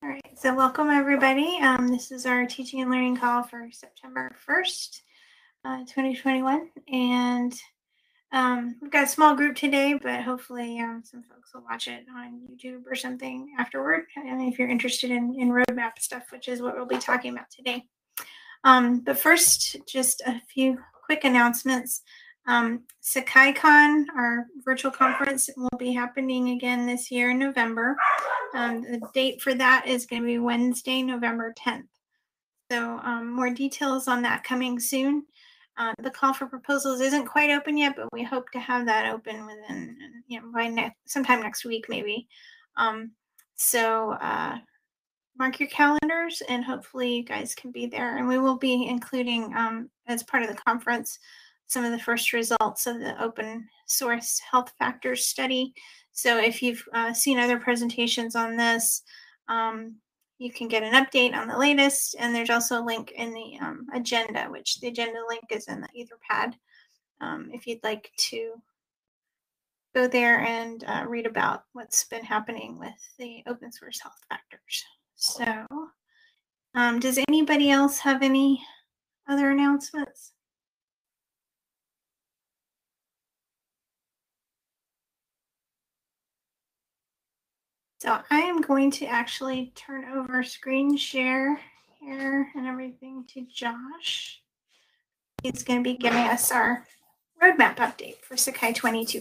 All right, so welcome everybody. Um, this is our teaching and learning call for September 1st, uh, 2021. And um, we've got a small group today, but hopefully um, some folks will watch it on YouTube or something afterward. And if you're interested in, in roadmap stuff, which is what we'll be talking about today. Um, but first, just a few quick announcements. Um, SakaiCon, our virtual conference, will be happening again this year in November. Um, the date for that is going to be Wednesday, November 10th. So um, more details on that coming soon. Uh, the call for proposals isn't quite open yet, but we hope to have that open within, you know, by sometime next week maybe. Um, so uh, mark your calendars, and hopefully you guys can be there. And we will be including um, as part of the conference some of the first results of the open source health factors study. So if you've uh, seen other presentations on this, um, you can get an update on the latest. And there's also a link in the um, agenda, which the agenda link is in the Etherpad. Um, if you'd like to go there and uh, read about what's been happening with the open source health factors. So, um, does anybody else have any other announcements? So I am going to actually turn over screen share here and everything to Josh. He's going to be giving us our roadmap update for Sakai 22.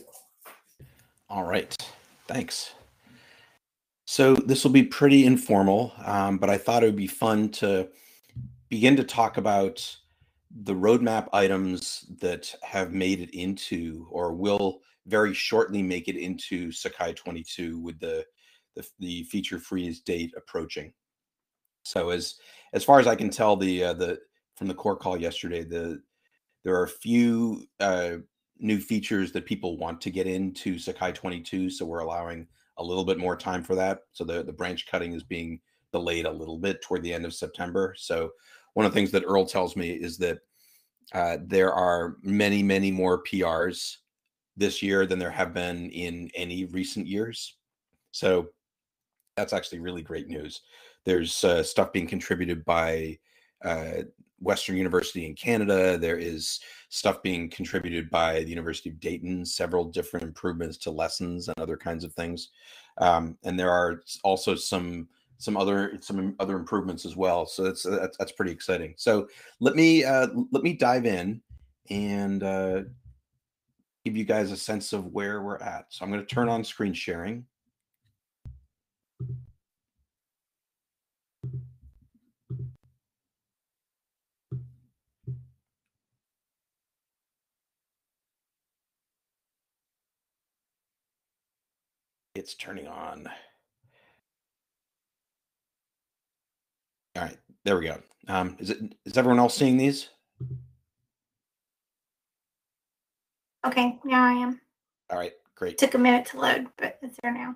All right, thanks. So this will be pretty informal, um, but I thought it would be fun to begin to talk about the roadmap items that have made it into or will very shortly make it into Sakai 22 with the the, the feature freeze date approaching. So as as far as I can tell, the uh, the from the core call yesterday, the there are a few uh, new features that people want to get into Sakai 22. So we're allowing a little bit more time for that. So the the branch cutting is being delayed a little bit toward the end of September. So one of the things that Earle tells me is that uh, there are many many more PRs this year than there have been in any recent years. So that's actually really great news. There's uh, stuff being contributed by uh, Western University in Canada. There is stuff being contributed by the University of Dayton, several different improvements to lessons and other kinds of things. Um, and there are also some some other some other improvements as well. So that's that's, that's pretty exciting. So let me uh, let me dive in and uh, give you guys a sense of where we're at. So I'm going to turn on screen sharing. It's turning on. All right, there we go. Um, is it is everyone else seeing these? Okay, now I am. All right, great. Took a minute to load, but it's there now.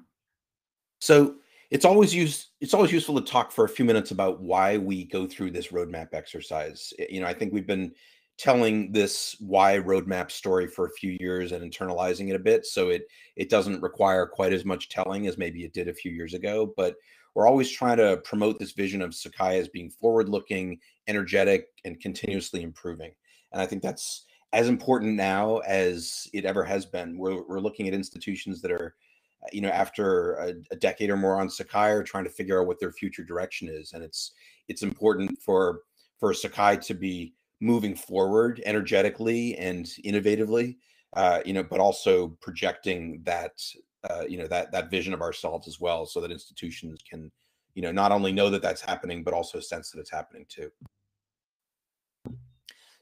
So it's always use it's always useful to talk for a few minutes about why we go through this roadmap exercise. You know, I think we've been telling this why roadmap story for a few years and internalizing it a bit so it it doesn't require quite as much telling as maybe it did a few years ago but we're always trying to promote this vision of sakai as being forward looking energetic and continuously improving and i think that's as important now as it ever has been. We're, we're looking at institutions that are you know after a, a decade or more on sakai are trying to figure out what their future direction is and it's it's important for for sakai to be moving forward energetically and innovatively uh, you know but also projecting that uh, you know that that vision of ourselves as well so that institutions can you know not only know that that's happening but also sense that it's happening too.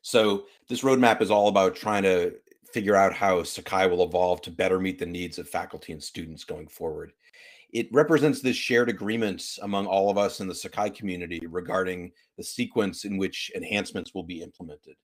So this roadmap is all about trying to figure out how sakai will evolve to better meet the needs of faculty and students going forward it represents this shared agreement among all of us in the Sakai community regarding the sequence in which enhancements will be implemented.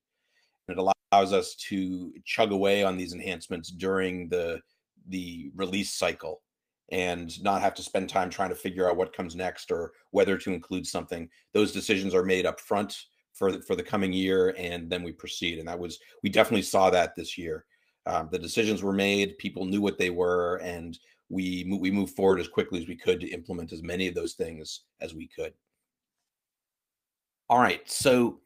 And it allows us to chug away on these enhancements during the the release cycle and not have to spend time trying to figure out what comes next or whether to include something. Those decisions are made up front for the, for the coming year, and then we proceed. And that was we definitely saw that this year. Um, the decisions were made, people knew what they were, and we we move forward as quickly as we could to implement as many of those things as we could. All right, so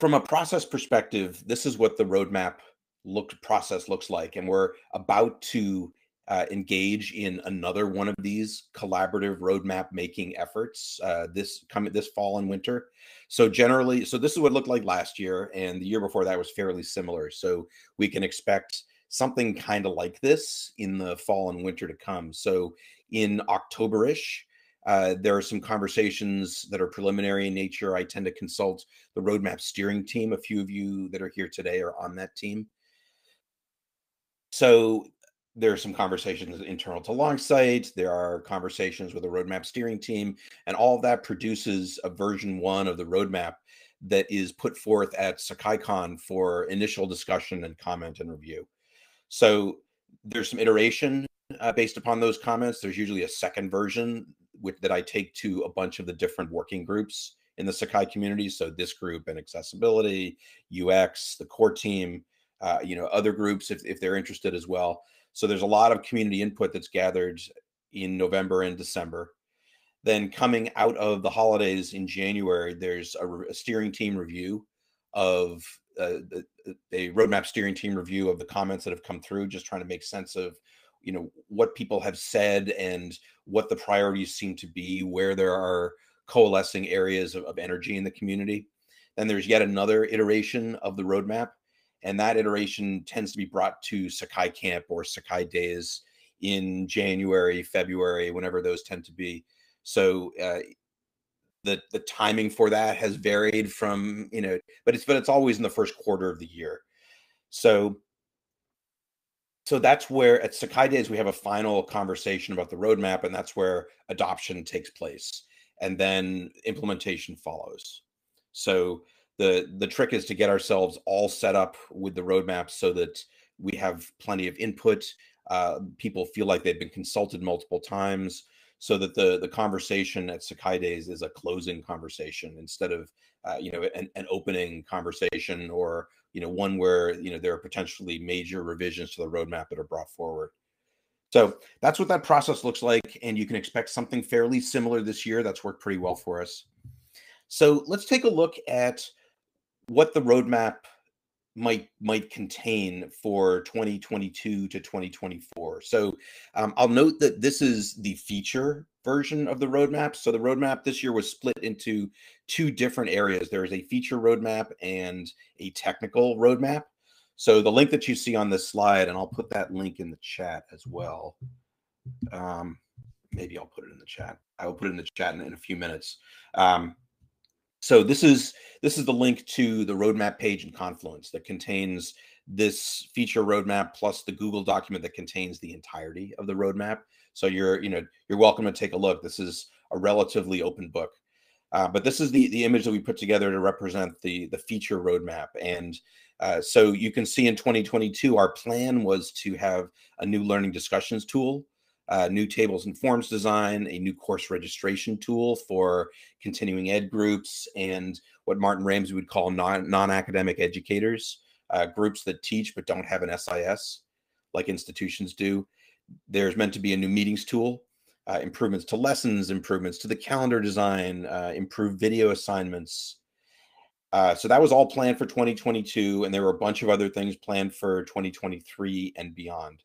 from a process perspective, this is what the roadmap looked process looks like, and we're about to uh, engage in another one of these collaborative roadmap making efforts uh, this coming this fall and winter. So generally, so this is what it looked like last year, and the year before that was fairly similar. So we can expect something kind of like this in the fall and winter to come. So in Octoberish, uh, there are some conversations that are preliminary in nature. I tend to consult the roadmap steering team. A few of you that are here today are on that team. So there are some conversations internal to Longsight. There are conversations with the roadmap steering team, and all of that produces a version one of the roadmap that is put forth at SakaiCon for initial discussion and comment and review. So there's some iteration uh, based upon those comments. There's usually a second version with, that I take to a bunch of the different working groups in the Sakai community. So this group and accessibility, UX, the core team, uh, you know, other groups if, if they're interested as well. So there's a lot of community input that's gathered in November and December. Then coming out of the holidays in January, there's a, a steering team review of uh, a roadmap steering team review of the comments that have come through, just trying to make sense of you know what people have said and what the priorities seem to be, where there are coalescing areas of, of energy in the community. Then there's yet another iteration of the roadmap and that iteration tends to be brought to Sakai Camp or Sakai Days in January, February, whenever those tend to be. So uh, the the timing for that has varied from you know, but it's but it's always in the first quarter of the year. So so that's where at Sakai Days we have a final conversation about the roadmap, and that's where adoption takes place, and then implementation follows. So the the trick is to get ourselves all set up with the roadmap so that we have plenty of input uh, people feel like they've been consulted multiple times so that the the conversation at sakai days is a closing conversation instead of uh, you know an, an opening conversation or you know one where you know there are potentially major revisions to the roadmap that are brought forward. So that's what that process looks like and you can expect something fairly similar this year that's worked pretty well for us. So let's take a look at what the roadmap might might contain for 2022 to 2024. So um, I'll note that this is the feature version of the roadmap. So the roadmap this year was split into two different areas. There is a feature roadmap and a technical roadmap. So the link that you see on this slide, and I'll put that link in the chat as well. Um, maybe I'll put it in the chat. I will put it in the chat in, in a few minutes. Um, so this is this is the link to the roadmap page in Confluence that contains this feature roadmap plus the Google document that contains the entirety of the roadmap. So you're you know you're welcome to take a look. This is a relatively open book, uh, but this is the the image that we put together to represent the the feature roadmap. And uh, so you can see in 2022, our plan was to have a new learning discussions tool uh, new tables and forms design, a new course registration tool for continuing ed groups, and what Martin Ramsey would call non non academic educators, uh, groups that teach but don't have an SIS like institutions do. There's meant to be a new meetings tool, uh, improvements to lessons, improvements to the calendar design, uh, improved video assignments. Uh, so that was all planned for 2022, and there were a bunch of other things planned for 2023 and beyond.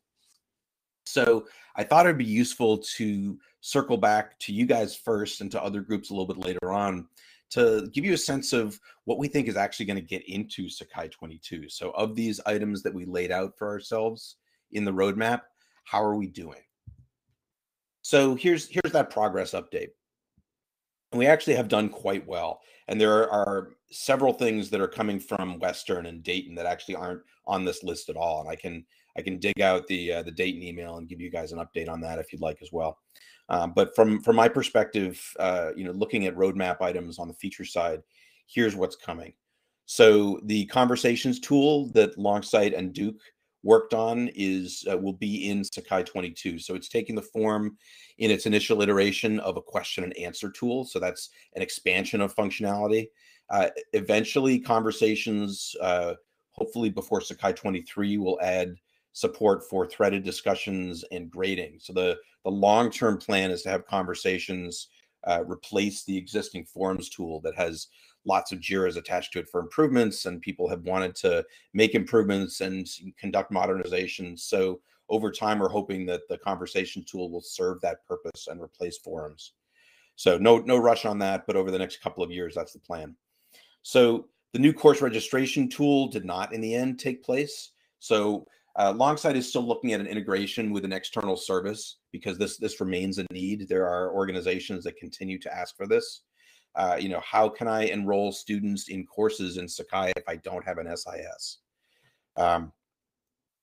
So I thought it'd be useful to circle back to you guys first and to other groups a little bit later on to give you a sense of what we think is actually going to get into Sakai 22. So of these items that we laid out for ourselves in the roadmap, how are we doing? So here's here's that progress update. And we actually have done quite well. And there are several things that are coming from Western and Dayton that actually aren't on this list at all. And I can I can dig out the uh, the Dayton email and give you guys an update on that if you'd like as well. Um, but from from my perspective, uh, you know, looking at roadmap items on the feature side, here's what's coming. So the conversations tool that Longsight and Duke worked on is uh, will be in Sakai 22. So it's taking the form in its initial iteration of a question and answer tool. So that's an expansion of functionality. Uh, eventually, conversations, uh, hopefully before Sakai 23, will add support for threaded discussions and grading. So the the long term plan is to have conversations uh, replace the existing forums tool that has lots of JIRAs attached to it for improvements, and people have wanted to make improvements and conduct modernizations. So over time, we're hoping that the conversation tool will serve that purpose and replace forums. So no no rush on that, but over the next couple of years, that's the plan. So the new course registration tool did not, in the end, take place. So uh, Longsight is still looking at an integration with an external service because this this remains a need. There are organizations that continue to ask for this. Uh, you know, how can I enroll students in courses in Sakai if I don't have an SIS? Um,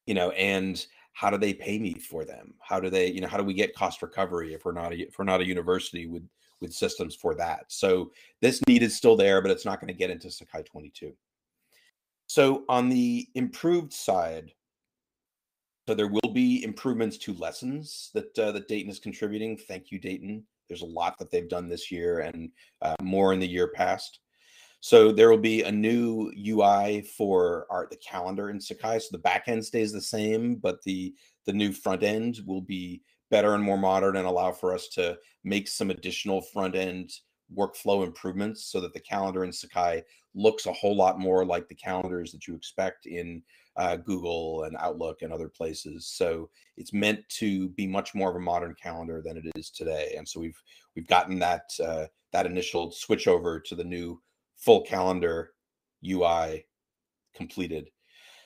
you know, and how do they pay me for them? How do they, you know, how do we get cost recovery if we're not a, if we're not a university with with systems for that? So this need is still there, but it's not going to get into Sakai 22. So on the improved side, so there will be improvements to lessons that uh, that Dayton is contributing. Thank you, Dayton. There's a lot that they've done this year and uh, more in the year past. So there will be a new UI for our the calendar in Sakai. So the back end stays the same, but the the new front end will be better and more modern and allow for us to make some additional front end workflow improvements so that the calendar in Sakai looks a whole lot more like the calendars that you expect in uh, Google and Outlook and other places. So it's meant to be much more of a modern calendar than it is today. And so we've we've gotten that uh, that initial switch over to the new full calendar UI completed.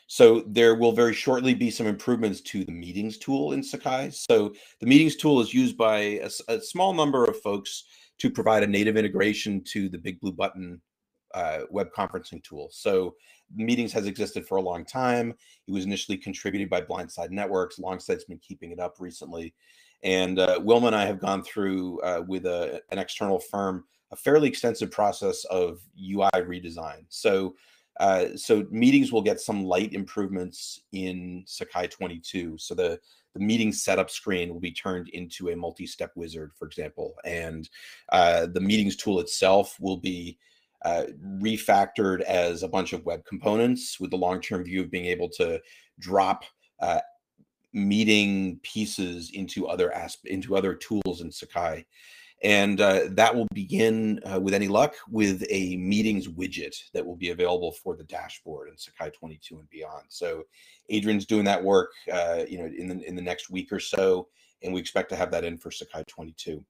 So there will very shortly be some improvements to the meetings tool in Sakai. So the meetings tool is used by a, a small number of folks to provide a native integration to the Big Blue Button uh, web conferencing tool. So meetings has existed for a long time. It was initially contributed by Blindside Networks. Longsight's been keeping it up recently. And uh, Wilma and I have gone through uh, with a, an external firm a fairly extensive process of UI redesign. So, uh, so meetings will get some light improvements in Sakai 22. So the the meeting setup screen will be turned into a multi-step wizard, for example, and uh, the meetings tool itself will be uh, refactored as a bunch of web components with the long-term view of being able to drop uh, meeting pieces into other asp- into other tools in Sakai. And uh, that will begin uh, with any luck with a meetings widget that will be available for the dashboard in Sakai 22 and beyond. So Adrian's doing that work, uh, you know, in the in the next week or so, and we expect to have that in for Sakai 22.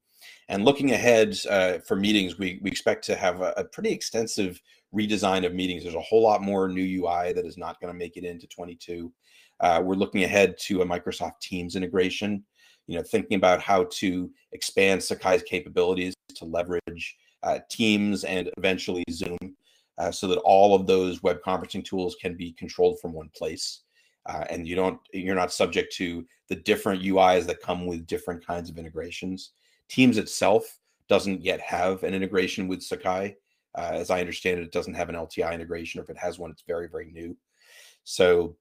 And looking ahead uh, for meetings, we, we expect to have a, a, pretty extensive redesign of meetings. There's a whole lot more new UI that is not going to make it into 22. Uh, we're looking ahead to a Microsoft Teams integration, you know, thinking about how to expand Sakai's capabilities to leverage uh, Teams and eventually Zoom uh, so that all of those web conferencing tools can be controlled from one place. Uh, and you don't you're not subject to the different UIs that come with different kinds of integrations. Teams itself doesn't yet have an integration with Sakai. Uh, as I understand it, it doesn't have an LTI integration, or if it has one, it's very, very new. So,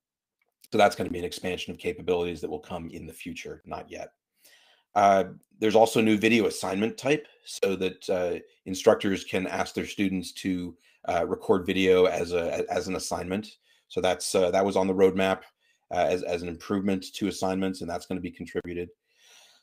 so that's going to be an expansion of capabilities that will come in the future, not yet. Uh, there's also new video assignment type so that uh, instructors can ask their students to uh, record video as a as an assignment. So that's uh, that was on the roadmap uh, as as an improvement to assignments, and that's going to be contributed.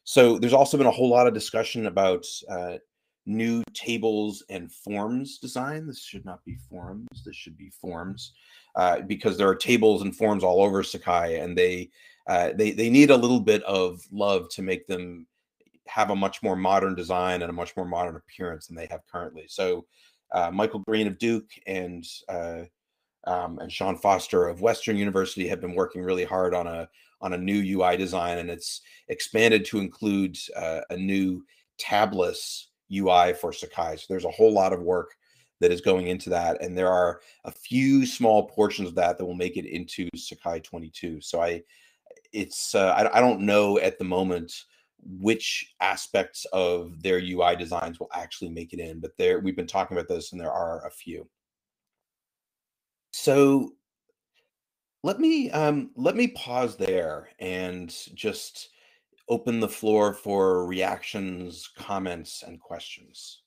So there's also been a whole lot of discussion about uh, new tables and forms design. This should not be forums. This should be forms uh, because there are tables and forms all over Sakai, and they uh, they they need a little bit of love to make them have a much more modern design and a much more modern appearance than they have currently. So uh, Michael Green of Duke and uh, um, and Sean Foster of Western University have been working really hard on a on a new UI design, and it's expanded to include uh, a new tabless UI for Sakai. So there's a whole lot of work that is going into that, and there are a few small portions of that that will make it into Sakai 22. So I, it's uh, I, I don't know at the moment which aspects of their UI designs will actually make it in, but there we've been talking about this, and there are a few. So let me um, let me pause there and just open the floor for reactions, comments, and questions.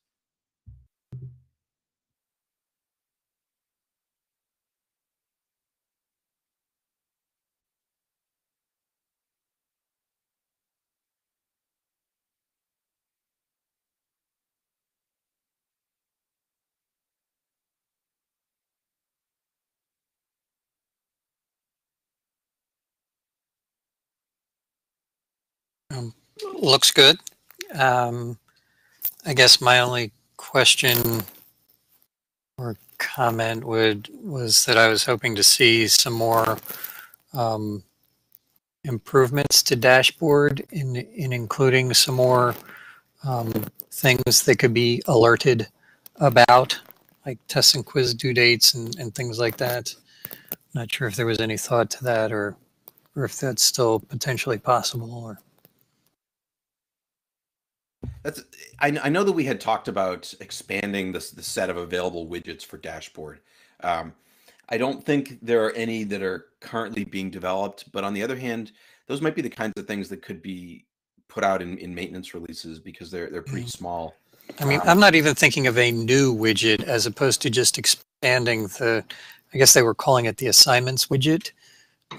Looks good. Um, I guess my only question or comment would was that I was hoping to see some more um, improvements to dashboard in in including some more um, things that could be alerted about, like test and quiz due dates and, and things like that. Not sure if there was any thought to that or or if that's still potentially possible or That's I, I know that we had talked about expanding this the set of available widgets for dashboard. Um, I don't think there are any that are currently being developed, but on the other hand, those might be the kinds of things that could be put out in, in maintenance releases because they're they're pretty Mm. small. I mean, Um, I'm not even thinking of a new widget as opposed to just expanding the, I guess they were calling it the assignments widget.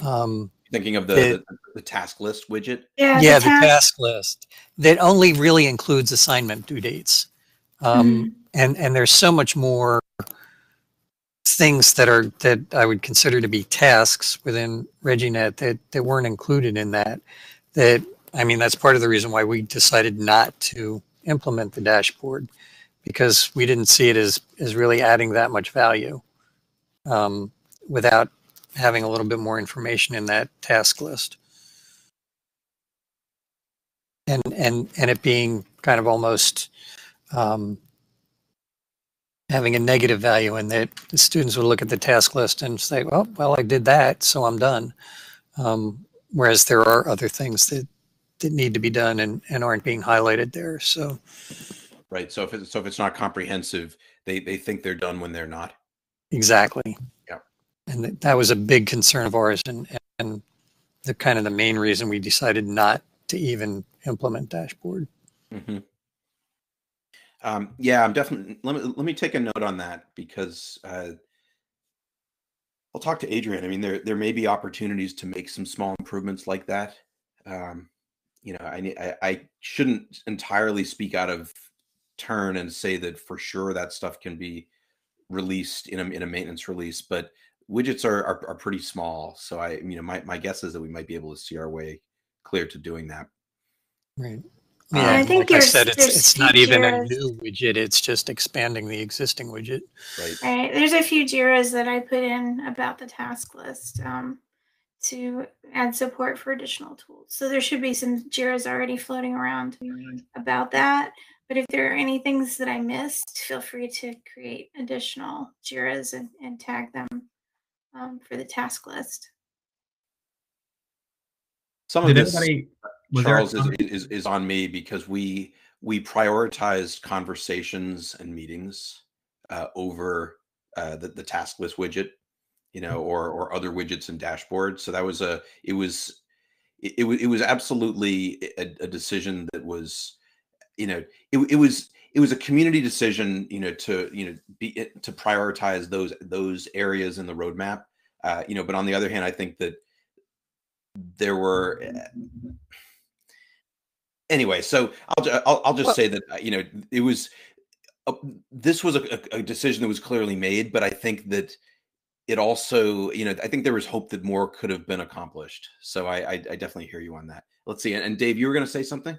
Um, Thinking of the, It- the the task list widget. Yeah. yeah, the task- task list that only really includes assignment due dates. Um, Mhm. and, and there's so much more things that are, that I would consider to be tasks within RegiNet that, that weren't included in that. That, I mean, that's part of the reason why we decided not to implement the dashboard because we didn't see it as, as really adding that much value um, without having a little bit more information in that task list. And, and, and it being kind of almost um, having a negative value in that the students would look at the task list and say, well, well, I did that, so I'm done. Um, whereas there are other things that, that need to be done and, and aren't being highlighted there. So Right. So if it's so if it's not comprehensive, they they think they're done when they're not. exactly. And that- was a big concern of ours and, and the kind of the main reason we decided not to even implement dashboard. hmm Um, yeah, I'm definitely. Let me let me take a note on that because uh, I'll talk to Adrian. I mean, there there may be opportunities to make some small improvements like that. Um, you know, I, I I shouldn't entirely speak out of turn and say that for sure that stuff can be released in a in a maintenance release, but widgets are are, are pretty small. So I you know my my guess is that we might be able to see our way clear to doing that. Right. Um, Yeah, I think like I there's- said, it's, it's not even a new widget. It's just expanding the existing widget. Right. Right. There's a few JIRAs that I put in about the task list um, to add support for additional tools. So there should be some JIRAs already floating around about that. But if there are any things that I missed, feel free to create additional JIRAs and, and tag them um, for the task list. Some of Did this. anybody? Was there a Charles is, is is on me because we we prioritized conversations and meetings uh, over uh, the the task list widget, you know, or or other widgets and dashboards. So that was a it was it, it was it was absolutely a, a decision that was, you know, it, it was it was a community decision, you know, to you know be to prioritize those those areas in the roadmap, uh, you know. But on the other hand, I think that there were anyway so i'll i'll, I'll just Well- say that uh, you know it was uh, this was a, a a decision that was clearly made but i think that it also you know i think there was hope that more could have been accomplished. So i i, I definitely hear you on that. Let's see and, and dave you were going to say something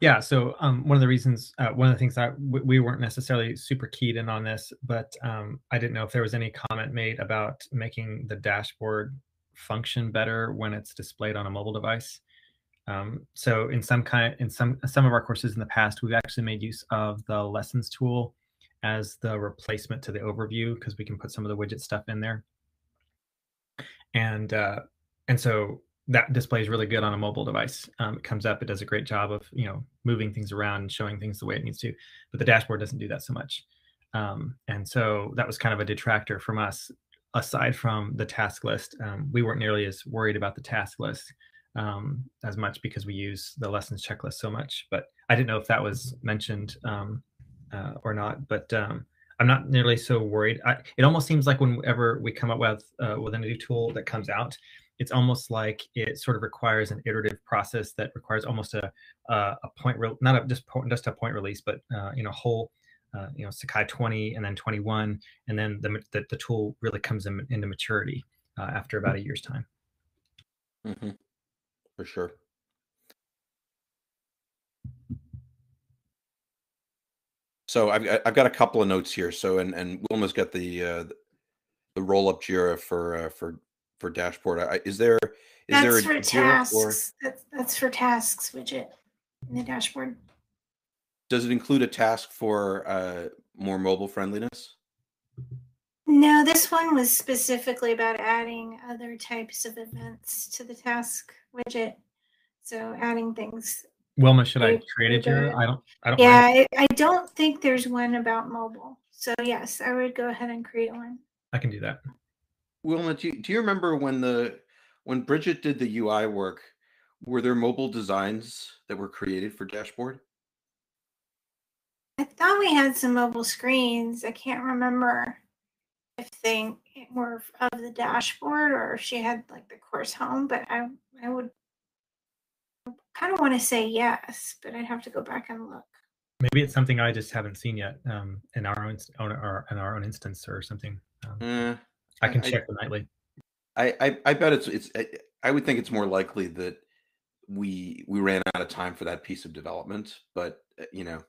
Yeah. So um, one of the reasons, uh, one of the things that w- we weren't necessarily super keyed in on this, but um, I didn't know if there was any comment made about making the dashboard function better when it's displayed on a mobile device. Um, so in some kind, in some some of our courses in the past, we've actually made use of the lessons tool as the replacement to the overview because we can put some of the widget stuff in there. And uh, and so that display is really good on a mobile device. Um, it comes up, it does a great job of you know moving things around and showing things the way it needs to. But the dashboard doesn't do that so much. Um, and so that was kind of a detractor from us. Aside from the task list, um, we weren't nearly as worried about the task list um, as much because we use the lessons checklist so much. But I didn't know if that was mentioned um, uh, or not. But um, I'm not nearly so worried. I, it almost seems like whenever we come up with uh, with a new tool that comes out, it's almost like it sort of requires an iterative process that requires almost a a, a point re- not a just point just a point release, but uh, you know whole uh, you know Sakai 20 and then 21, and then the the, the tool really comes in, into maturity uh, after about a year's time. Mhm. for sure. So I've I've got a couple of notes here. So and and Wilma's got the uh, the roll up Jira for uh, for for dashboard. I, is there is there a for Jira for tasks. That's, that's for tasks widget in the dashboard. does it include a task for uh, more mobile friendliness? No, this one was specifically about adding other types of events to the task widget. So adding things. Wilma, should I create a very I don't. I don't. Yeah. I, I don't think there's one about mobile. So yes, I would go ahead and create one. I can do that. Wilma, do you, do you remember when the when Bridget did the UI work? Were there mobile designs that were created for dashboard? I thought we had some mobile screens. I can't remember if they were of the dashboard or if she had like the course home, but I I would kind of want to say yes, but I'd have to go back and look. Maybe it's something I just haven't seen yet um, in our own own or in our own instance or something. Um, Eh, I can I- check the nightly. I, I I bet it's it's I, I would think it's more likely that we we ran out of time for that piece of development, but uh, you know,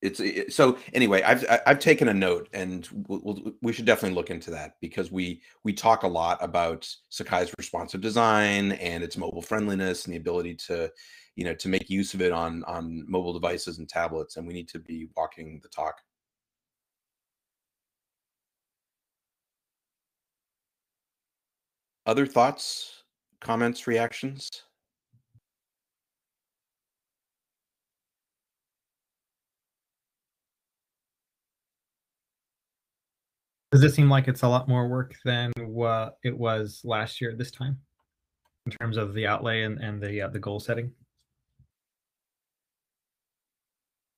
it's it, so anyway. I've I've taken a note, and we'll, we'll, we should definitely look into that because we we talk a lot about Sakai's responsive design and its mobile friendliness and the ability to you know to make use of it on on mobile devices and tablets, and we need to be walking the talk. Other thoughts, comments, reactions? Does it seem like it's a lot more work than what it was last year at this time, in terms of the outlay and, and the uh, the goal setting?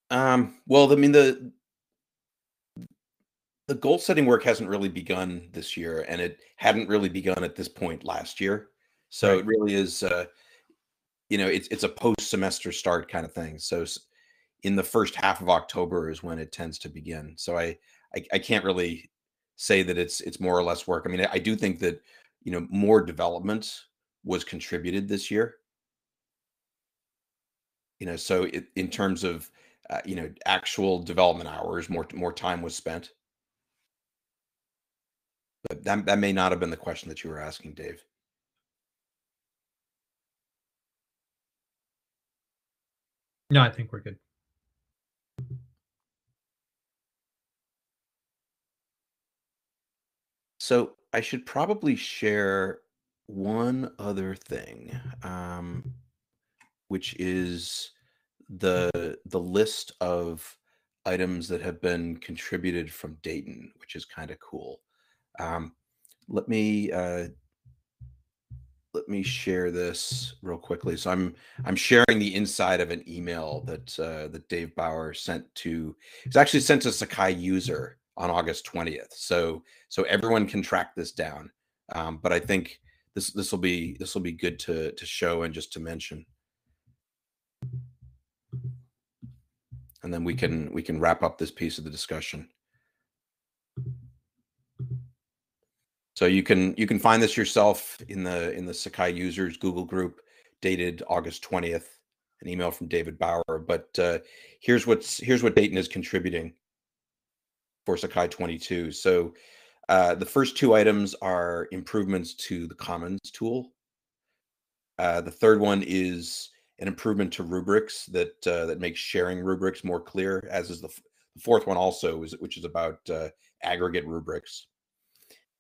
Um, well, I mean the the goal setting work hasn't really begun this year, and it hadn't really begun at this point last year. So Right. it really is, uh, you know, it's it's a post semester start kind of thing. So in the first half of October is when it tends to begin. So I I, I can't really say that it's it's more or less work. I mean, I, I do think that you know more development was contributed this year. You know, so it, in terms of uh, you know actual development hours, more more time was spent. But that that may not have been the question that you were asking, Dave. No, I think we're good. So I should probably share one other thing, um, which is the the list of items that have been contributed from Dayton, which is kind of cool. Um, let me uh, let me share this real quickly. So I'm I'm sharing the inside of an email that uh, that Dave Bauer sent to. It's actually sent to Sakai user on August 20th. So so everyone can track this down. Um, but I think this this will be this will be good to to show and just to mention. And then we can we can wrap up this piece of the discussion. So you can you can find this yourself in the in the Sakai users Google group dated August 20th, an email from David Bauer. But uh, here's what's here's what Dayton is contributing for Sakai 22. So uh, the first two items are improvements to the Commons tool. Uh, the third one is an improvement to rubrics that uh, that makes sharing rubrics more clear, as is the, f- the fourth one also, is, which is about uh, aggregate rubrics.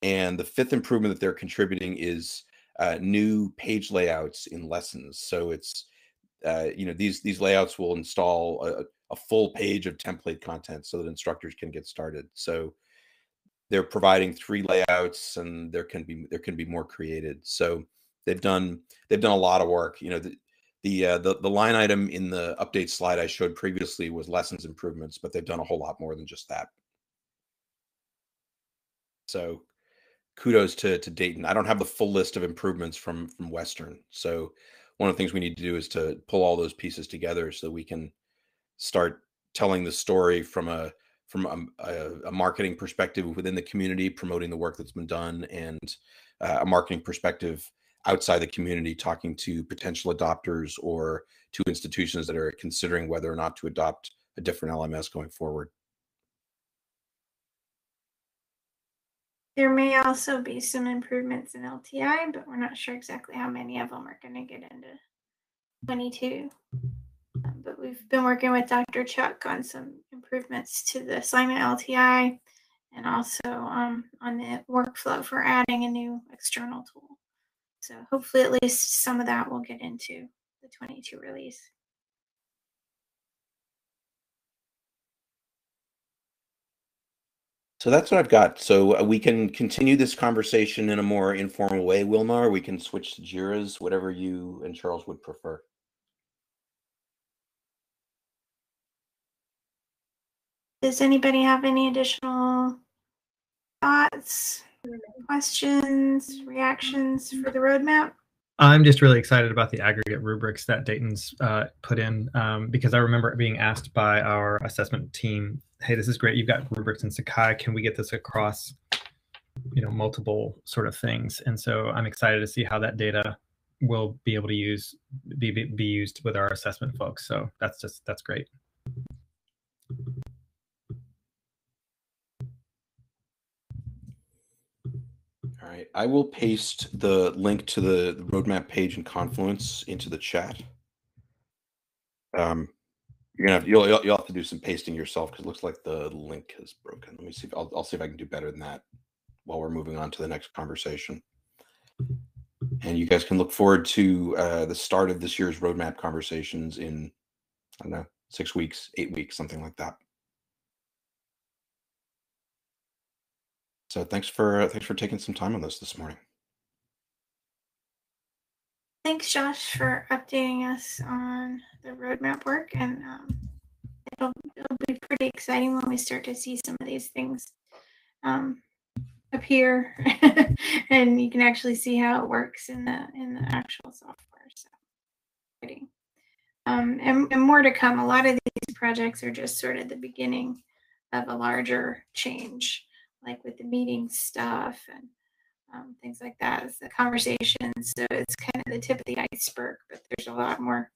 And the fifth improvement that they're contributing is uh, new page layouts in lessons. So it's uh, you know these these layouts will install a, a full page of template content so that instructors can get started. So they're providing three layouts, and there can be there can be more created. So they've done they've done a lot of work. You know the the uh, the, the line item in the update slide I showed previously was lessons improvements, but they've done a whole lot more than just that. So kudos to to Dayton. I don't have the full list of improvements from from Western. So one of the things we need to do is to pull all those pieces together so that we can start telling the story from a from a, a, a marketing perspective within the community, promoting the work that's been done, and uh, a marketing perspective outside the community, talking to potential adopters or to institutions that are considering whether or not to adopt a different LMS going forward. There may also be some improvements in LTI, but we're not sure exactly how many of them are going to get into 22. Um, but we've been working with Dr. Chuck on some improvements to the assignment LTI and also um, on the workflow for adding a new external tool. So hopefully at least some of that will get into the 22 release. So that's what I've got. So uh, we can continue this conversation in a more informal way, Wilma, or we can switch to JIRAs, whatever you and Charles would prefer. Does anybody have any additional thoughts, questions, reactions for the roadmap? I'm just really excited about the aggregate rubrics that Dayton's uh, put in um, because I remember being asked by our assessment team, "Hey, this is great. You've got rubrics in Sakai. Can we get this across, you know, multiple sort of things?" And so I'm excited to see how that data will be able to use be be used with our assessment folks. So that's just that's great. All right, I will paste the link to the, roadmap page in Confluence into the chat. Um, you're gonna have, you'll, you'll have to do some pasting yourself because it looks like the link is broken. Let me see. If, I'll, I'll see if I can do better than that while we're moving on to the next conversation. And you guys can look forward to uh, the start of this year's roadmap conversations in I don't know six weeks, eight weeks, something like that. So thanks for thanks for taking some time on this this morning. Thanks, Josh, for updating us on the roadmap work, and um, it'll it'll be pretty exciting when we start to see some of these things um, appear, and you can actually see how it works in the in the actual software. So, exciting. Um, and, and more to come. A lot of these projects are just sort of the beginning of a larger change like with the meeting stuff and um, things like that. It's the conversations. So it's kind of the tip of the iceberg, but there's a lot more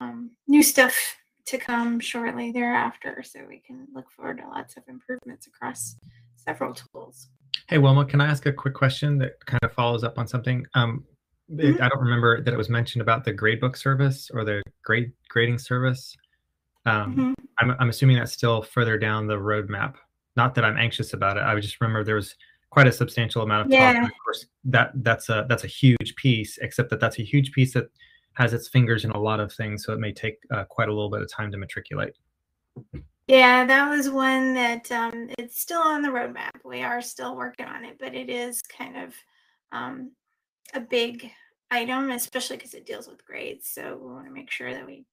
um, new stuff to come shortly thereafter. So we can look forward to lots of improvements across several tools. Hey, Wilma, can I ask a quick question that kind of follows up on something? Um, mm-hmm. I don't remember that it was mentioned about the gradebook service or the grade grading service. Um, mm-hmm. I'm, I'm assuming that's still further down the roadmap not that I'm anxious about it. I just remember there was quite a substantial amount of yeah. talk. of course, that that's a that's a huge piece. Except that that's a huge piece that has its fingers in a lot of things, so it may take uh, quite a little bit of time to matriculate. Yeah, that was one that um, it's still on the roadmap. We are still working on it, but it is kind of um, a big item, especially because it deals with grades. So we want to make sure that we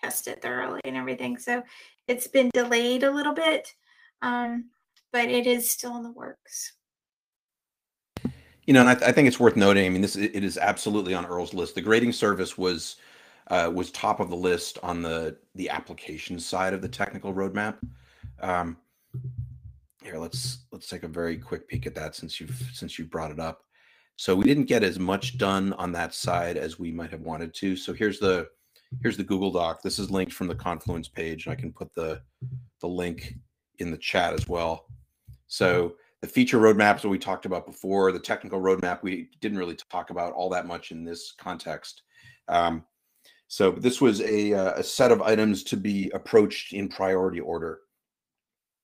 test it thoroughly and everything. So it's been delayed a little bit um, but it is still in the works. You know, and I, th- I, think it's worth noting. I mean, this it is absolutely on Earle's list. The grading service was uh, was top of the list on the the application side of the technical roadmap. Um, here, let's let's take a very quick peek at that since you've since you brought it up. So we didn't get as much done on that side as we might have wanted to. So here's the here's the Google Doc. This is linked from the Confluence page, and I can put the the link in the chat as well. So the feature roadmaps that we talked about before, the technical roadmap, we didn't really talk about all that much in this context. Um, so this was a, uh, a set of items to be approached in priority order.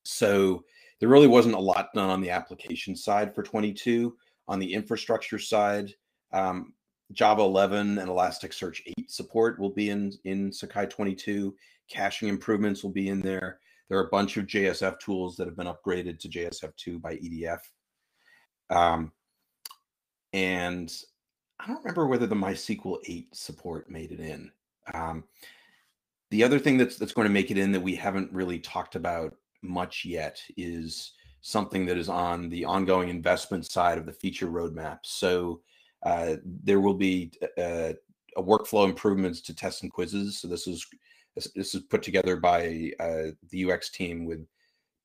So there really wasn't a lot done on the application side for 22. On the infrastructure side, um, Java 11 and Elasticsearch 8 support will be in, in Sakai 22. Caching improvements will be in there. There are a bunch of JSF tools that have been upgraded to JSF2 by EDF. Um, and I don't remember whether the MySQL 8 support made it in. Um, the other thing that's that's going to make it in that we haven't really talked about much yet is something that is on the ongoing investment side of the feature roadmap. So uh, there will be uh, a workflow improvements to tests and quizzes. So this is this, is put together by uh, the UX team with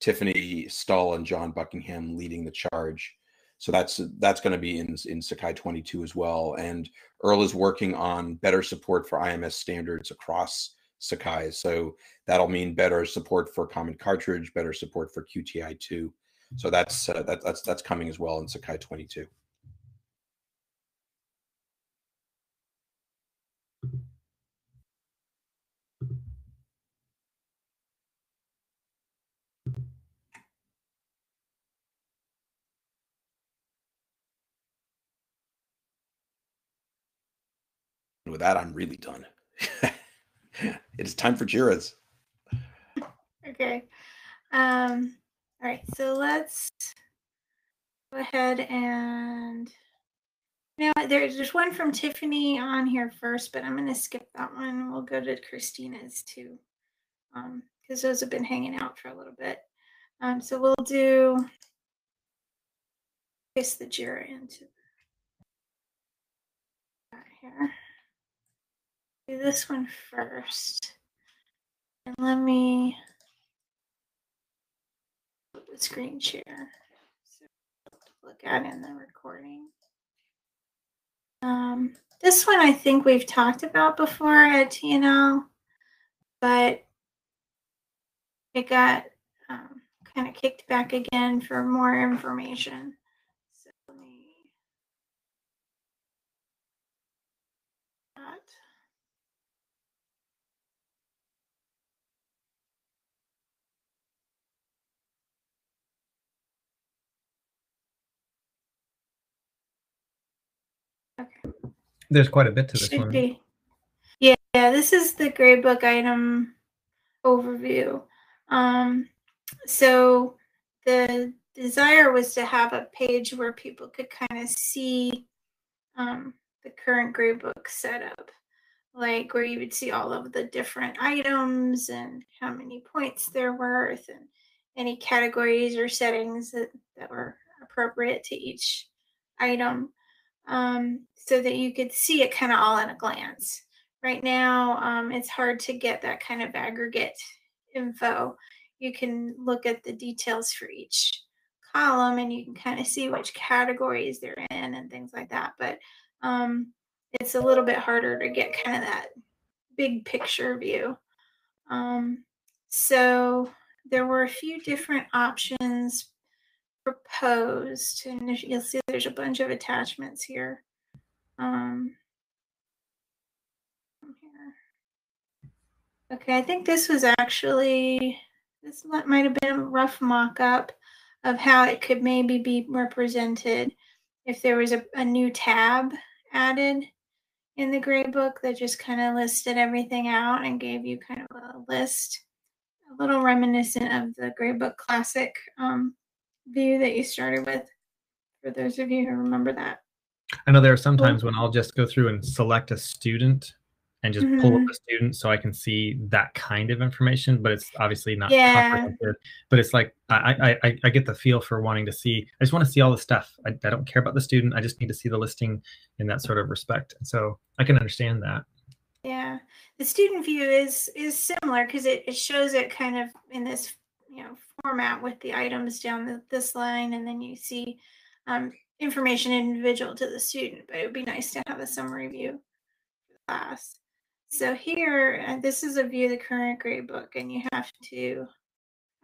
Tiffany Stull and John Buckingham leading the charge. So that's that's going to be in in Sakai 22 as well. And Earle is working on better support for IMS standards across Sakai. So that'll mean better support for Common Cartridge, better support for QTI2. So that's uh, that, that's that's coming as well in Sakai 22. With that, I'm really done. it is time for Jira's. Okay. Um, all right, so let's go ahead and now there's there's one from Tiffany on here first, but I'm gonna skip that one. We'll go to Christina's too. Um, because those have been hanging out for a little bit. Um, so we'll do paste the Jira into here do this one first. And let me put the screen share so look at in the recording. Um, this one I think we've talked about before at T&L, but it got um, kind of kicked back again for more information. Okay. There's quite a bit to this Should one. Be. Yeah, yeah, this is the gradebook item overview. Um, so the desire was to have a page where people could kind of see um, the current gradebook setup, like where you would see all of the different items and how many points they're worth and any categories or settings that, that were appropriate to each item um, so that you could see it kind of all at a glance. Right now, um, it's hard to get that kind of aggregate info. You can look at the details for each column and you can kind of see which categories they're in and things like that. But um, it's a little bit harder to get kind of that big picture view. Um, so there were a few different options proposed, and you'll see there's a bunch of attachments here. Um, Okay, I think this was actually, this might have been a rough mock-up of how it could maybe be represented if there was a, a new tab added in the gradebook that just kind of listed everything out and gave you kind of a list, a little reminiscent of the gradebook classic um, view that you started with, for those of you who remember that. I know there are some times when I'll just go through and select a student and just mm-hmm. pull up mm-hmm. a student so I can see that kind of information, but it's obviously not yeah. comprehensive. But it's like I, I I get the feel for wanting to see. I just want to see all the stuff. I, I don't care about the student. I just need to see the listing in that sort of respect. And so I can understand that. Yeah, the student view is is similar because it, it shows it kind of in this you know format with the items down the, this line, and then you see um, information individual to the student. But it would be nice to have a summary view for the class. So here, and this is a view of the current grade book, and you have to.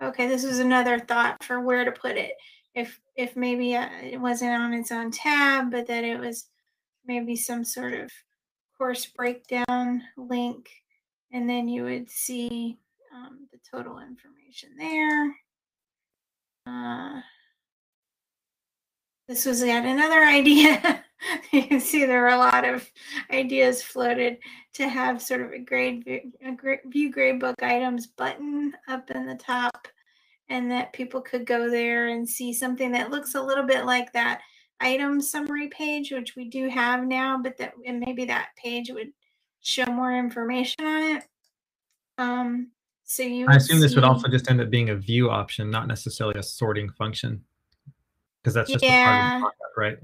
Okay, this is another thought for where to put it. If if maybe uh, it wasn't on its own tab, but that it was maybe some sort of course breakdown link, and then you would see um, the total information there. Uh, this was yet another idea. you can see there were a lot of ideas floated to have sort of a grade a view grade book items button up in the top and that people could go there and see something that looks a little bit like that item summary page which we do have now but that and maybe that page would show more information on it um so you I assume see, this would also just end up being a view option, not necessarily a sorting function. Because that's just yeah. Mock-up, right?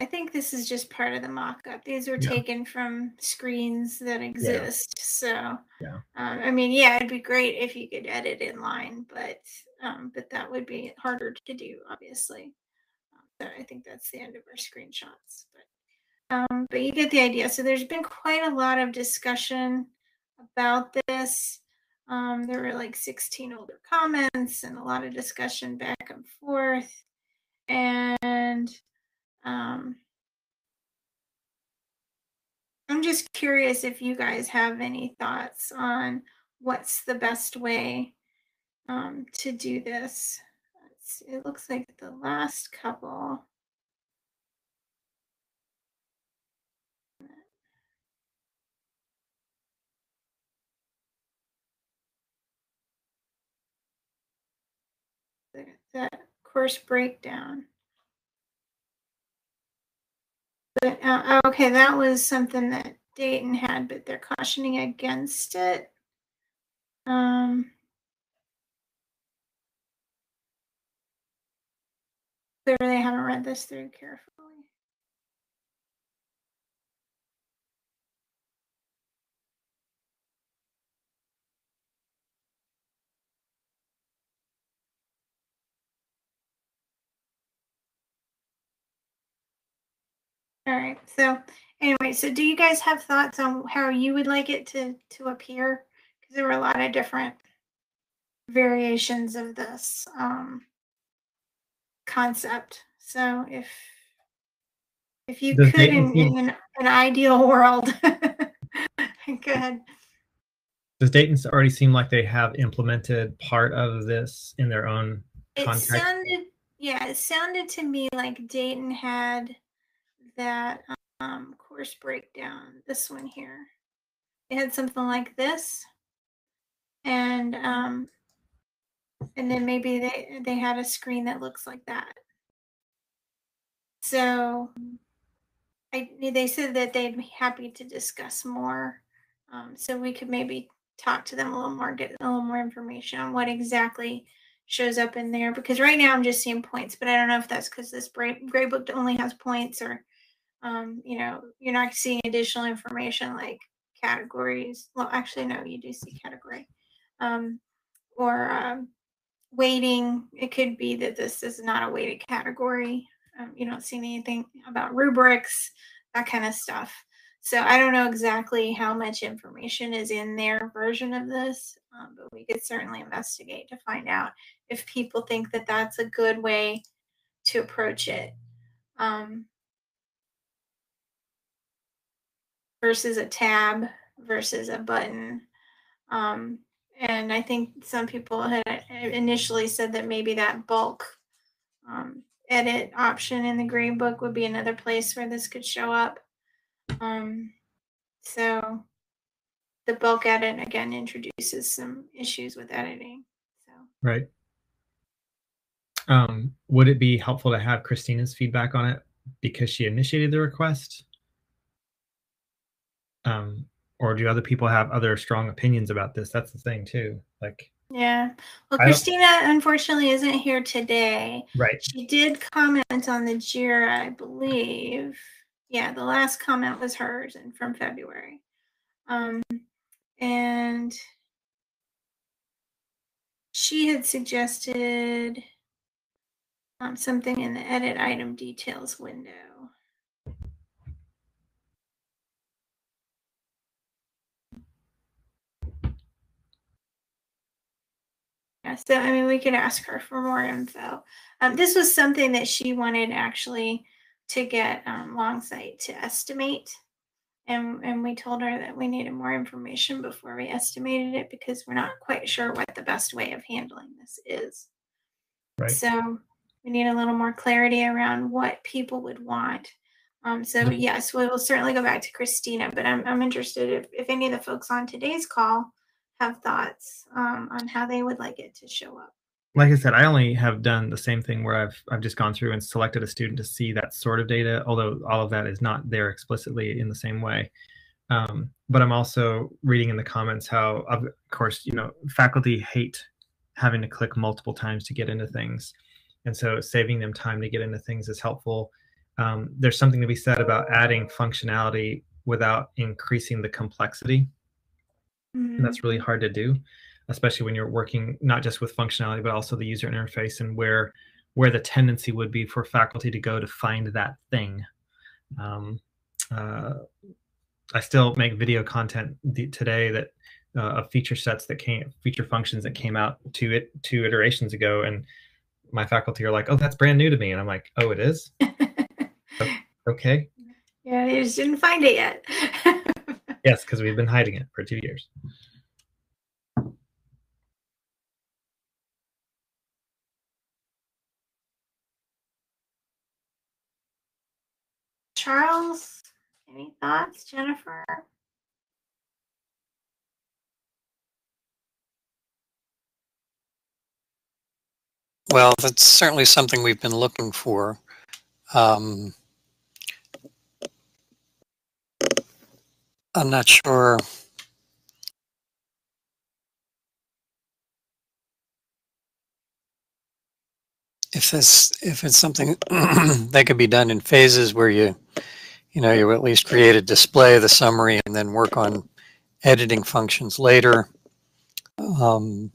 I think this is just part of the mock-up. These were yeah. taken from screens that exist. Yeah. So, yeah. Um, I mean, yeah, it'd be great if you could edit in line, but um, but that would be harder to do, obviously. So I think that's the end of our screenshots. But um, but you get the idea. So there's been quite a lot of discussion about this. Um, there were like 16 older comments and a lot of discussion back and forth. And um, I'm just curious if you guys have any thoughts on what's the best way um, to do this. It looks like the last couple. The, course breakdown. But uh, okay, that was something that Dayton had, but they're cautioning against it. Um, clearly, I haven't read this through carefully. All right. So anyway, so do you guys have thoughts on how you would like it to to appear? Because there were a lot of different variations of this um, concept. So if if you Does could in, in an, an, ideal world, go ahead. Does Dayton already seem like they have implemented part of this in their own it? Sounded, yeah, it sounded to me like Dayton had that um, course breakdown, this one here. It had something like this. And um, and then maybe they, they had a screen that looks like that. So I, they said that they'd be happy to discuss more. Um, so we could maybe talk to them a little more, get a little more information on what exactly shows up in there. Because right now I'm just seeing points, but I don't know if that's because this gray, gray book only has points or um, you know, you're not seeing additional information like categories. Well, actually, no, you do see category. Um, or um, weighting. It could be that this is not a weighted category. Um, you don't see anything about rubrics, that kind of stuff. So I don't know exactly how much information is in their version of this, um, but we could certainly investigate to find out if people think that that's a good way to approach it. Um, versus a tab versus a button. Um, and I think some people had initially said that maybe that bulk um, edit option in the gradebook would be another place where this could show up. Um, so the bulk edit again introduces some issues with editing. So right. Um, would it be helpful to have Christina's feedback on it because she initiated the request? Um, or do other people have other strong opinions about this? That's the thing too. Like, yeah. Well, Christina unfortunately isn't here today. Right. She did comment on the JIRA, I believe. Yeah, the last comment was hers and from February. Um, and she had suggested um, something in the edit item details window. Yeah, so I mean, we could ask her for more info. Um, this was something that she wanted actually to get um, Longsight to estimate, and and we told her that we needed more information before we estimated it because we're not quite sure what the best way of handling this is. Right. So we need a little more clarity around what people would want. Um, so mm-hmm. yes, we will certainly go back to Christina, but I'm I'm interested if, if any of the folks on today's call have thoughts um, on how they would like it to show up. Like I said, I only have done the same thing where I've I've just gone through and selected a student to see that sort of data, although all of that is not there explicitly in the same way. Um, but I'm also reading in the comments how, of course, you know, faculty hate having to click multiple times to get into things, and so saving them time to get into things is helpful. Um, there's something to be said about adding functionality without increasing the complexity Mm-hmm. And that's really hard to do, especially when you're working not just with functionality, but also the user interface and where where the tendency would be for faculty to go to find that thing. Um, uh, I still make video content th- today that uh, of feature sets that came feature functions that came out two it two iterations ago, and my faculty are like, "Oh, that's brand new to me," and I'm like, "Oh, it is." okay. Yeah, they just didn't find it yet. Yes, because we've been hiding it for two years. Charles, any thoughts? Jennifer? Well, that's certainly something we've been looking for. Um, I'm not sure. If this, if it's something that could be done in phases where you, you know, you at least create a display, the summary, and then work on editing functions later. Um,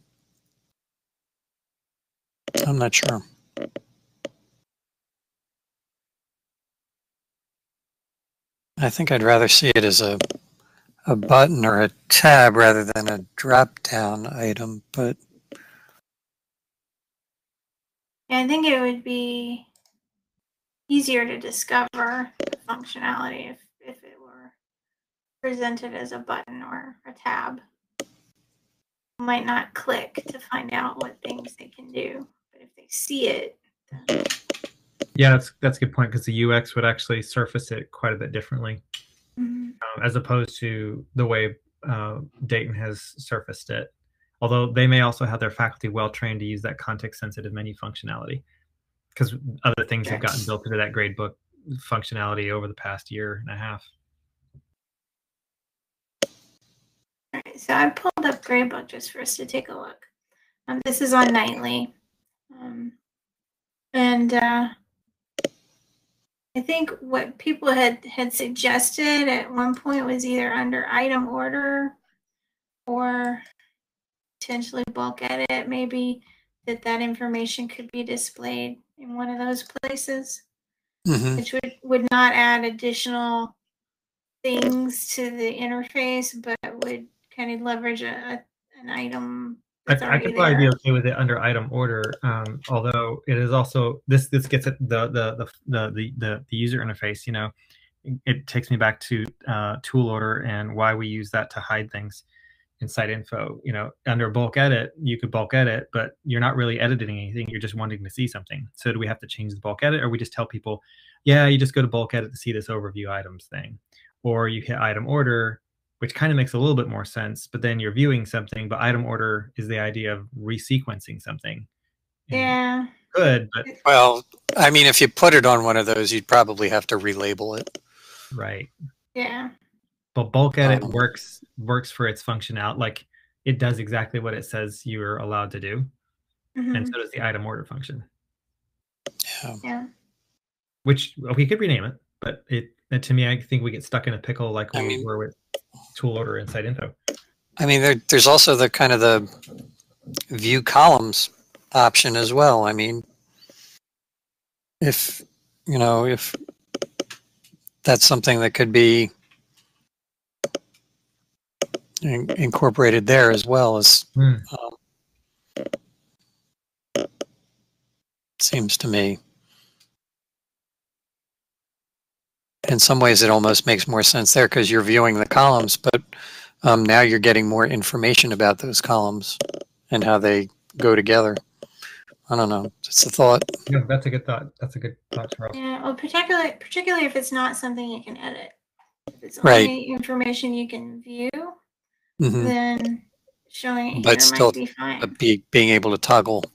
I'm not sure. I think I'd rather see it as a a button or a tab rather than a drop down item, but Yeah, I think it would be easier to discover the functionality if, if it were presented as a button or a tab. Might not click to find out what things they can do, but if they see it, then Yeah, that's that's a good point because the UX would actually surface it quite a bit differently. Mhm. um, as opposed to the way uh, Dayton has surfaced it. Although they may also have their faculty well trained to use that context sensitive menu functionality, because other things have gotten built into that gradebook functionality over the past year and a half. All right, so I pulled up Gradebook just for us to take a look. Um, this is on Nightly. Um, and uh, I think what people had, had suggested at one point was either under item order or potentially bulk edit, maybe that that information could be displayed in one of those places Mhm. which would, would not add additional things to the interface, but would kind of leverage a, a an item. I, I could probably be okay with it under item order, um, although it is also this this gets at the the the the the, the, user interface. You know, it, it takes me back to uh, tool order and why we use that to hide things in site info. You know, under bulk edit, you could bulk edit, but you're not really editing anything. You're just wanting to see something. So do we have to change the bulk edit, or we just tell people, yeah, you just go to bulk edit to see this overview items thing, or you hit item order which kind of makes a little bit more sense. But then you're viewing something, but item order is the idea of resequencing something. And Yeah, Good, but Well, I mean, if you put it on one of those, you'd probably have to relabel it. right. yeah, But bulk edit Um, works works for its functionality. Like it does exactly what it says you're allowed to do, mhm, and so does the item order function. Yeah. yeah. Which we could rename it, but it and to me, I think we get stuck in a pickle like I we mean- were with tool order and site info. I mean, there, there's also the kind of the view columns option as well. I mean, if you know, if that's something that could be in- incorporated there as well as Hmm. um, seems to me. In some ways, it almost makes more sense there because you're viewing the columns, but um, now you're getting more information about those columns and how they go together. I don't know. It's a thought. Yeah, that's a good thought. That's a good thought, Charles. Yeah, well, particularly particularly if it's not something you can edit. If it's Right. only information you can view, hmm then showing it But here still, might be fine. But be, being able to toggle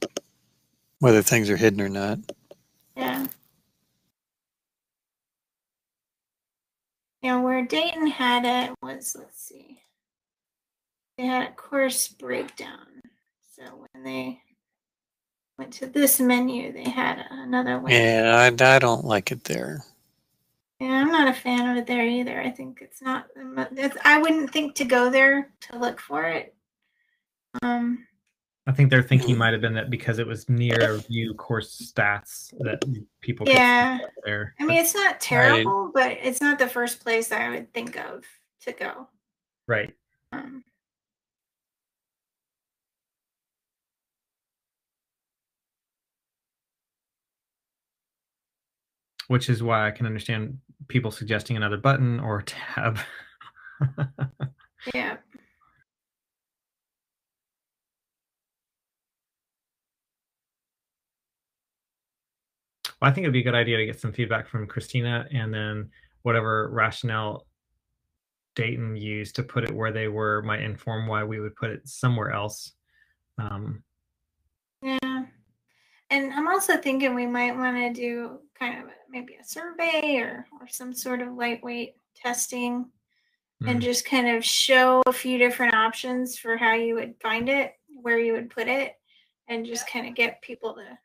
whether things are hidden or not. Yeah. Yeah, where Dayton had it was, let's see, they had a course breakdown. So when they went to this menu, they had another one. Yeah, I, I don't like it there. Yeah, I'm not a fan of it there either. I think it's not. It's, I wouldn't think to go there to look for it. Um, I think their thinking Mhm. might have been that because it was near view course stats that people Yeah. that there. I mean, it's not terrible, but it's not the first place I would think of to go. right. Um, Which is why I can understand people suggesting another button or tab. yeah. Well, I think it'd be a good idea to get some feedback from Christina and then whatever rationale Dayton used to put it where they were might inform why we would put it somewhere else. Um, Yeah. And I'm also thinking we might want to do kind of a, maybe a survey or, or some sort of lightweight testing and mm, just kind of show a few different options for how you would find it, where you would put it, and just kind of get people to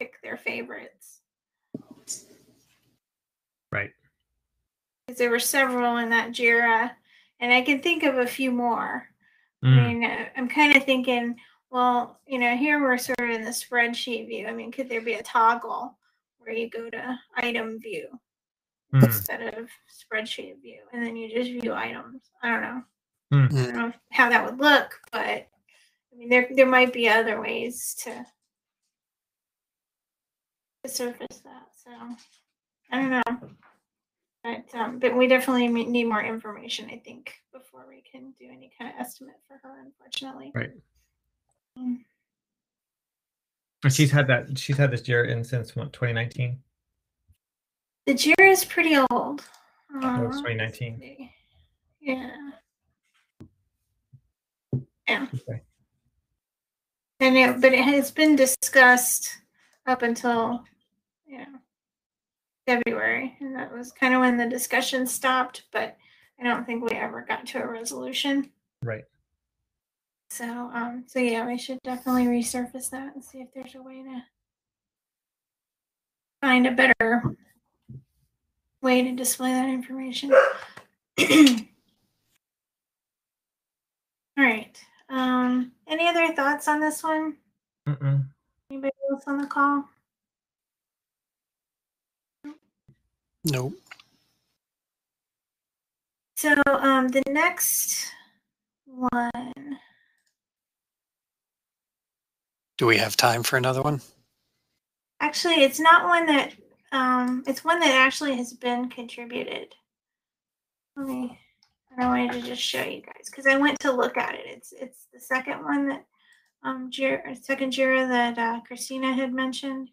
pick their favorites. right. Because there were several in that JIRA, and I can think of a few more. I Mm, mean, uh, I'm kind of thinking, well, you know, here we're sort of in the spreadsheet view. I mean, could there be a toggle where you go to item view mm, instead of spreadsheet view, and then you just view items? I don't know. Hmm. I don't know how that would look, but I mean, there there might be other ways to to surface that. So I don't know. But um, but we definitely need more information, I think, before we can do any kind of estimate for her. Unfortunately. Right. Um, And she's had that. She's had this JIRA in since what 2019. The JIRA is pretty old. It's 2019. Yeah. Yeah. Okay. And it, but it has been discussed up until, you know, February, and that was kind of when the discussion stopped. But I don't think we ever got to a resolution. Right. So, um, so yeah, we should definitely resurface that and see if there's a way to find a better way to display that information. All right. Um, any other thoughts on this one? Mm-mm. Else on the call? Nope. So, um, the next one. Do we have time for another one? Actually, it's not one that um, it's one that actually has been contributed. Let me. I wanted to just show you guys because I went to look at it. It's it's the second one that um Jira, second Jira that uh, Christina had mentioned.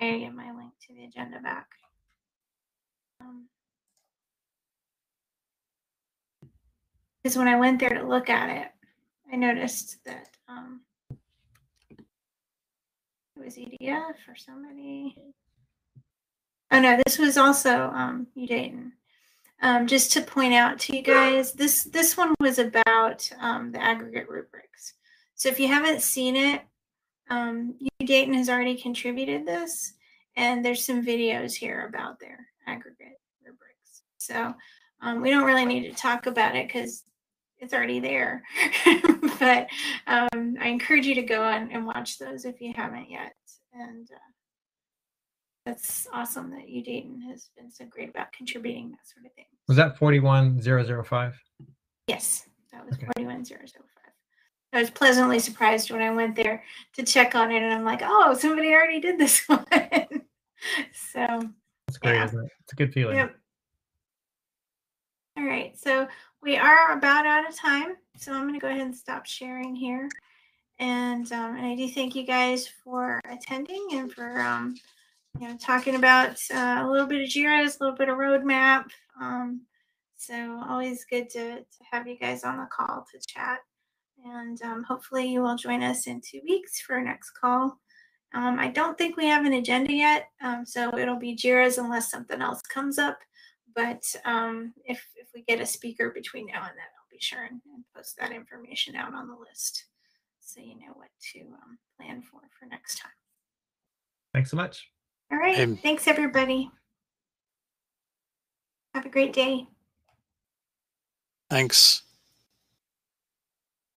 I get my link to the agenda back. Um, because when I went there to look at it, I noticed that um, it was EDF or somebody. Oh no, this was also um, Dayton. Um, just to point out to you guys, this this one was about um, the aggregate rubrics. So if you haven't seen it, um, Dayton has already contributed this, and there's some videos here about their aggregate rubrics. So um, we don't really need to talk about it because it's already there. but um, I encourage you to go and, and watch those if you haven't yet. And uh, that's awesome that U Dayton has been so great about contributing that sort of thing. Was that 41005? Yes, that was Okay. 41005. I was pleasantly surprised when I went there to check on it, and I'm like, oh, somebody already did this one. so, That's great, Yeah. isn't it? It's a good feeling. Yep. All right, so we are about out of time, so I'm going to go ahead and stop sharing here. And um, and I do thank you guys for attending and for um, you know talking about uh, a little bit of Jira's, a little bit of roadmap. Um, so always good to to have you guys on the call to chat. And um, hopefully you will join us in two weeks for our next call. Um, I don't think we have an agenda yet, um, so it'll be Jira's unless something else comes up. But um, if if we get a speaker between now and then, I'll be sure and, and post that information out on the list, so you know what to um, plan for for next time. Thanks so much. All right, Um, thanks everybody. Have a great day. Thanks.